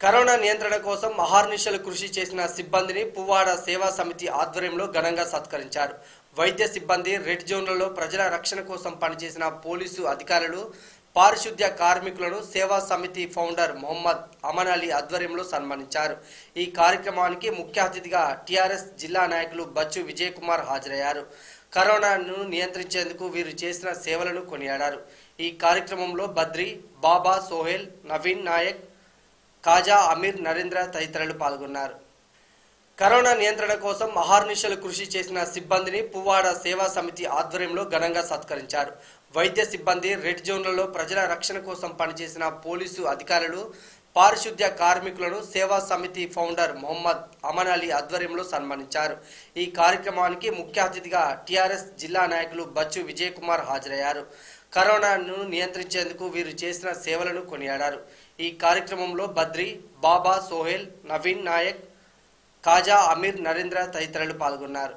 Corona నియంత్రణ కోసం అహర్నిశలు కృషి చేసిన సిబ్బందిని పువ్వాడ సేవా సమితి ఆధ్వర్యంలో ఘనంగా సత్కరించారు. వైద్య సిబ్బంది రెడ్ జోన్లలో ప్రజల రక్షణ కోసం పనిచేసిన పోలీసు అధికారులు పారిశుద్ధ్య కార్మికులను సేవా సమితి ఫౌండర్ మొహమ్మద్ అమన్ అలీ ఆధ్వర్యంలో సన్మానించారు. ఈ కార్యక్రమానికి ముఖ్య అతిథిగా టీఆర్ఎస్ జిల్లా నాయకులు బచ్చు విజయ్ కుమార్ హాజరయ్యారు. కరోనాను నియంత్రించేందుకు వీరు చేసిన సేవలను కొనియాడారు. ఈ కార్యక్రమంలో బద్రి బాబా సోహెల్ నవీన్ నాయక్ కాజా అమీర్ నరేంద్ర తదితరులు పాల్గొన్నారు. కరోనా నియంత్రణ కోసం అహర్నిశలు కృషి చేసిన సిబ్బందిని పువ్వాడ సేవా సమితి ఆధ్వర్యంలో ఘనంగా సత్కరించారు. వైద్య సిబ్బంది రెడ్ జోన్లలో ప్రజల రక్షణ కోసం పనిచేసిన పోలీసు అధికారులు పారిశుద్ధ్య కార్మికులను సేవా సమితి ఫౌండర్ మొహమ్మద్ అమన్ అలీ ఆధ్వర్యంలో సన్మానించారు. ఈ కార్యక్రమానికి ముఖ్య అతిథిగా టీఆర్ఎస్ జిల్లా నాయకులు బచ్చు విజయకుమార్ హాజరయ్యారు. కరోనాను నియంత్రించేందుకు వీరు చేసిన సేవలను కొనియాడారు. ఈ కార్యక్రమంలో బద్రి బాబా సోహెల్ నవీన్ నాయక్ కాజా అమీర్ నరేంద్ర తదితరులు పాల్గొన్నారు.